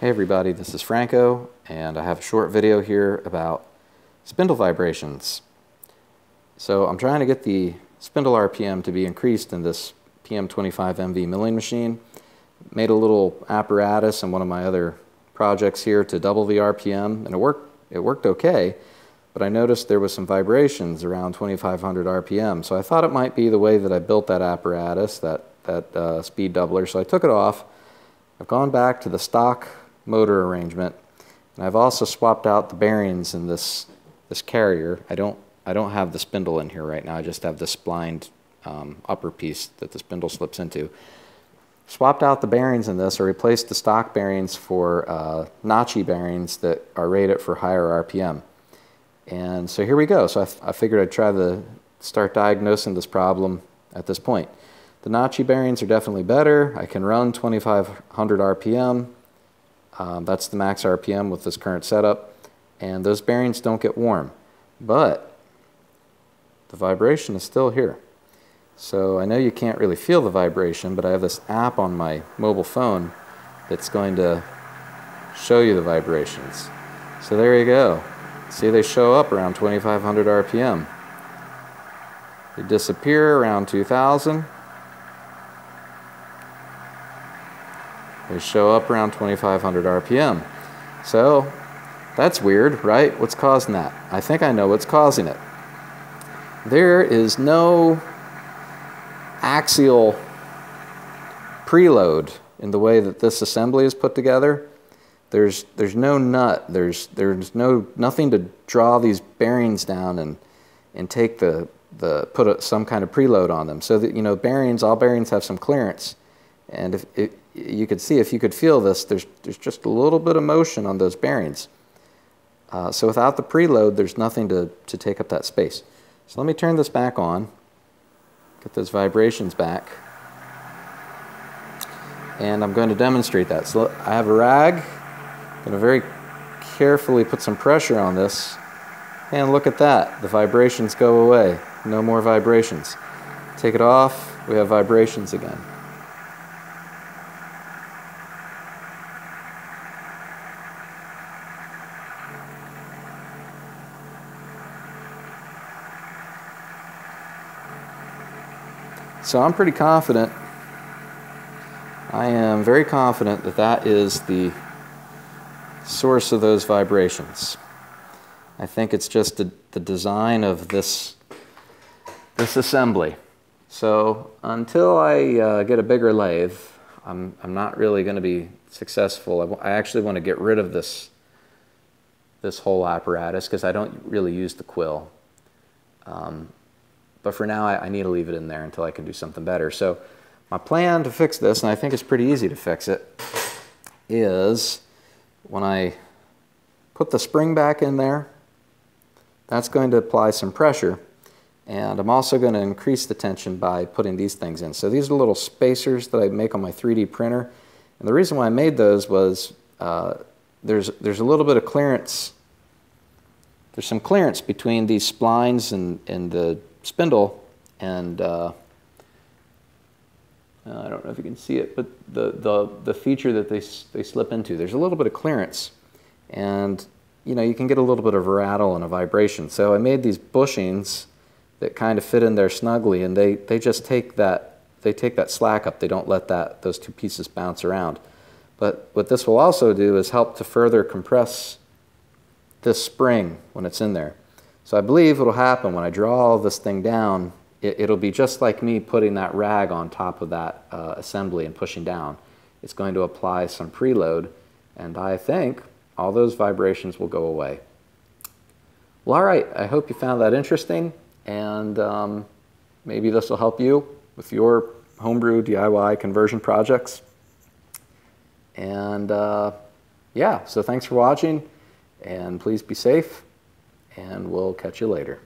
Hey everybody, this is Franco, and I have a short video here about spindle vibrations. So I'm trying to get the spindle RPM to be increased in this PM25MV milling machine. Made a little apparatus in one of my other projects here to double the RPM, and it worked, it worked okay, but I noticed there was some vibrations around 2500 RPM, so I thought it might be the way that I built that apparatus, that, that uh, speed doubler, so I took it off. I've gone back to the stock motor arrangement. And I've also swapped out the bearings in this, this carrier. I don't, I don't have the spindle in here right now. I just have the splined um, upper piece that the spindle slips into. Swapped out the bearings in this or replaced the stock bearings for uh, Nachi bearings that are rated for higher RPM. And so here we go. So I, figured I'd try to start diagnosing this problem at this point. The Nachi bearings are definitely better. I can run 2500 RPM. Um, that's the max RPM with this current setup. And those bearings don't get warm. But the vibration is still here. So I know you can't really feel the vibration, but I have this app on my mobile phone that's going to show you the vibrations. So there you go. See, they show up around 2500 RPM. They disappear around 2000. They show up around 2500 RPM. So that's weird, right? What's causing that? I think I know what's causing it. There is no axial preload in the way that this assembly is put together. There's, there's no nut, there's, there's no, nothing to draw these bearings down and, and take the, the, put a, some kind of preload on them. So that, you know, bearings, all bearings have some clearance. And if, if, you could see, if you could feel this, there's, there's just a little bit of motion on those bearings. Uh, so without the preload, there's nothing to, to take up that space. So let me turn this back on, get those vibrations back. And I'm going to demonstrate that. So I have a rag, I'm going to very carefully put some pressure on this. And look at that, the vibrations go away. No more vibrations. Take it off, we have vibrations again. So I'm pretty confident, I am very confident that that is the source of those vibrations. I think it's just the, the design of this, this assembly. So until I uh, get a bigger lathe, I'm, I'm not really going to be successful. I, I actually want to get rid of this, this whole apparatus because I don't really use the quill. Um, but for now, I, I, need to leave it in there until I can do something better. So my plan to fix this, and I think it's pretty easy to fix it, is when I put the spring back in there, that's going to apply some pressure. And I'm also going to increase the tension by putting these things in. So these are little spacers that I make on my 3D printer. And the reason why I made those was uh, there's, there's a little bit of clearance. There's some clearance between these splines and, and the spindle and uh, uh, I don't know if you can see it, but the, the, the feature that they, they slip into, there's a little bit of clearance and you know, you can get a little bit of a rattle and a vibration. So I made these bushings that kind of fit in there snugly and they, they just take that, they take that slack up. They don't let that, those two pieces bounce around. But what this will also do is help to further compress this spring when it's in there. So I believe what'll happen when I draw this thing down, it, will be just like me putting that rag on top of that uh, assembly and pushing down. It's going to apply some preload, and I think all those vibrations will go away. Well, all right, I hope you found that interesting, and um, maybe this will help you with your homebrew DIY conversion projects. And uh, yeah, so thanks for watching, and please be safe and we'll catch you later.